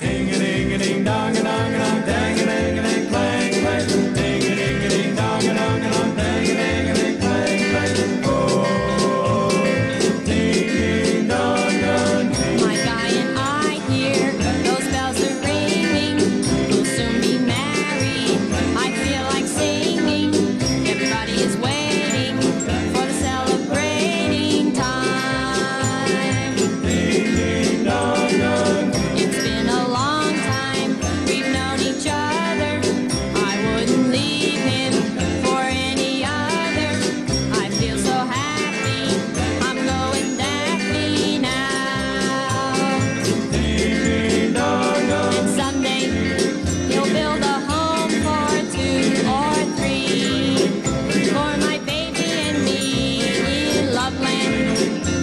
Ding a ding a ding dong a dong a dong dang a dang a dang Thank you.